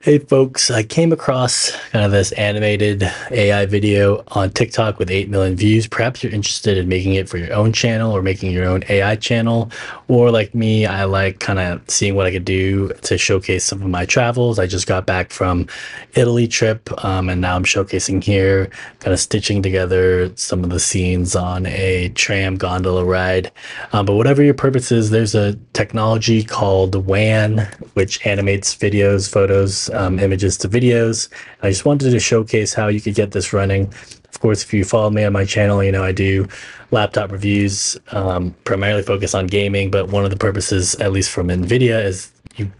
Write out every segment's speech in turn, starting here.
Hey folks, I came across kind of this animated AI video on TikTok with 8 million views. Perhaps you're interested in making it for your own channel or making your own AI channel. Or like me, I like kind of seeing what I could do to showcase some of my travels. I just got back from Italy trip um, and now I'm showcasing here, kind of stitching together some of the scenes on a tram gondola ride. Um, but whatever your purpose is, there's a technology called WAN, which animates videos, photos, um, images to videos. I just wanted to showcase how you could get this running. Of course, if you follow me on my channel, you know I do laptop reviews, um, primarily focus on gaming, but one of the purposes, at least from NVIDIA, is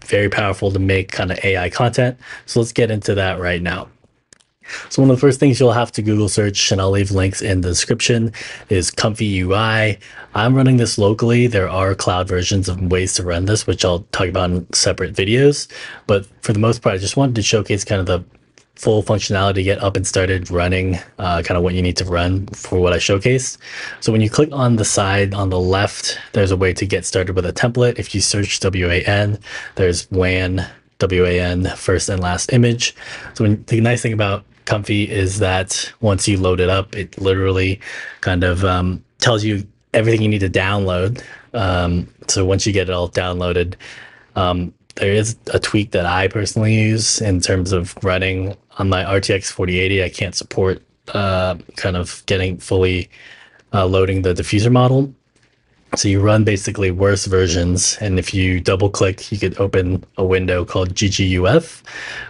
very powerful to make kind of AI content. So let's get into that right now. So one of the first things you'll have to Google search, and I'll leave links in the description, is Comfy UI. I'm running this locally. There are cloud versions of ways to run this, which I'll talk about in separate videos. But for the most part, I just wanted to showcase kind of the full functionality get up and started running uh, kind of what you need to run for what I showcased. So when you click on the side on the left, there's a way to get started with a template. If you search WAN, there's WAN, WAN, first and last image. So when, the nice thing about Comfy is that once you load it up, it literally kind of um, tells you everything you need to download. Um, so once you get it all downloaded, um, there is a tweak that I personally use in terms of running on my RTX 4080. I can't support uh, kind of getting fully uh, loading the diffuser model. So you run basically worse versions, and if you double click, you could open a window called GGUF.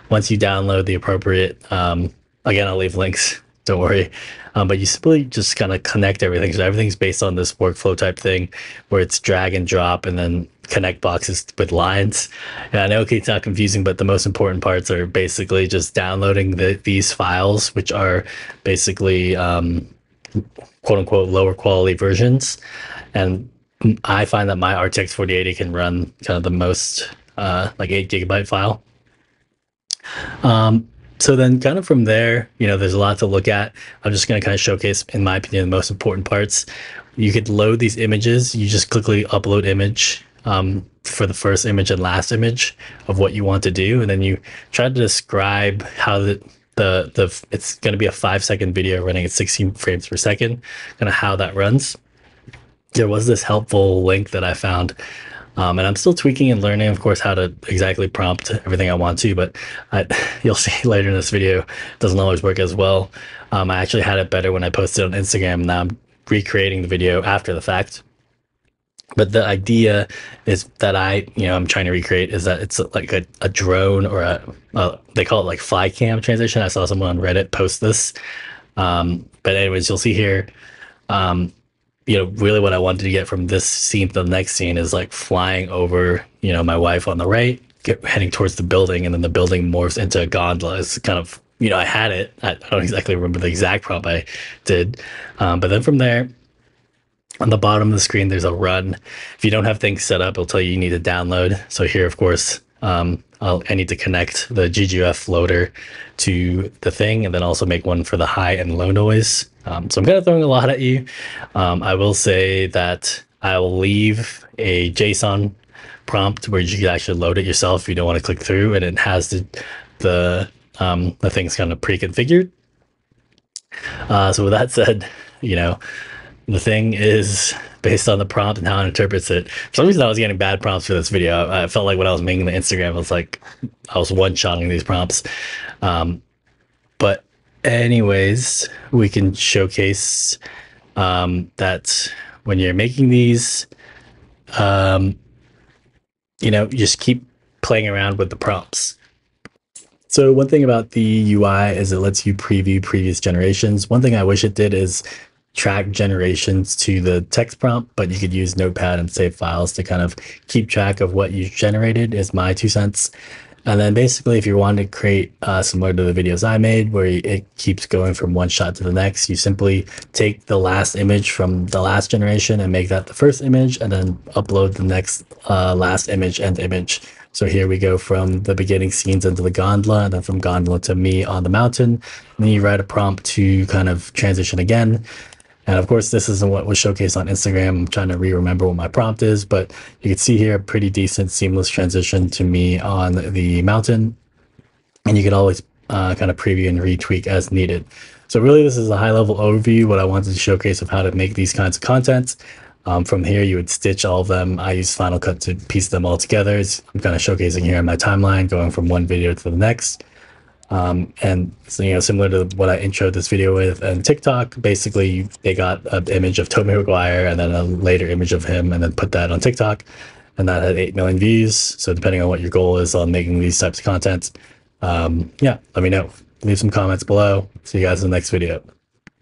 Once you download the appropriate um, Again, I'll leave links. Don't worry. Um, but you simply just kind of connect everything. So everything's based on this workflow type thing where it's drag and drop and then connect boxes with lines. And I know okay, it's not confusing, but the most important parts are basically just downloading the, these files, which are basically um, quote unquote lower quality versions. And I find that my RTX 4080 can run kind of the most uh, like eight gigabyte file. Um, so then kind of from there you know there's a lot to look at. I'm just going to kind of showcase in my opinion the most important parts. You could load these images. You just quickly upload image um, for the first image and last image of what you want to do. And then you try to describe how the the, the it's going to be a five second video running at 16 frames per second kind of how that runs. There was this helpful link that i found um, and I'm still tweaking and learning, of course, how to exactly prompt everything I want to, but I, you'll see later in this video, doesn't always work as well. Um, I actually had it better when I posted on Instagram. Now I'm recreating the video after the fact. But the idea is that I, you know, I'm trying to recreate is that it's like a, a drone or a, a, they call it like fly cam transition. I saw someone on Reddit post this. Um, but anyways, you'll see here, um, you know, really what I wanted to get from this scene to the next scene is like flying over, you know, my wife on the right, get, heading towards the building, and then the building morphs into a gondola. It's kind of, you know, I had it. I, don't exactly remember the exact prop I did. Um, but then from there, on the bottom of the screen, there's a run. If you don't have things set up, it'll tell you you need to download. So here, of course, um, I need to connect the GGUF loader to the thing and then also make one for the high and low noise. Um, so I'm kind of throwing a lot at you. Um, I will say that I'll leave a JSON prompt where you can actually load it yourself if you don't want to click through and it has the, the, um, the things kind of pre-configured. Uh, so with that said, you know, the thing is based on the prompt and how it interprets it. For some reason, I was getting bad prompts for this video. I felt like when I was making the Instagram, I was like, I was one shotting these prompts. Um, but, anyways, we can showcase um, that when you're making these, um, you know, just keep playing around with the prompts. So one thing about the UI is it lets you preview previous generations. One thing I wish it did is track generations to the text prompt, but you could use Notepad and save files to kind of keep track of what you generated is my two cents. And then basically, if you want to create uh, similar to the videos I made, where it keeps going from one shot to the next, you simply take the last image from the last generation and make that the first image, and then upload the next uh, last image and image. So here we go from the beginning scenes into the gondola, and then from gondola to me on the mountain. And then you write a prompt to kind of transition again. And of course, this isn't what was showcased on Instagram. I'm trying to re-remember what my prompt is, but you can see here a pretty decent seamless transition to me on the mountain. and you can always uh, kind of preview and retweak as needed. So really, this is a high level overview, what I wanted to showcase of how to make these kinds of contents. Um, from here, you would stitch all of them. I use Final Cut to piece them all together. I'm kind of showcasing here in my timeline, going from one video to the next. Um, and so, you know, similar to what I introed this video with and TikTok, basically they got an image of Tobey Maguire and then a later image of him and then put that on TikTok and that had 8 million views. So depending on what your goal is on making these types of content, um, yeah, let me know. Leave some comments below. See you guys in the next video.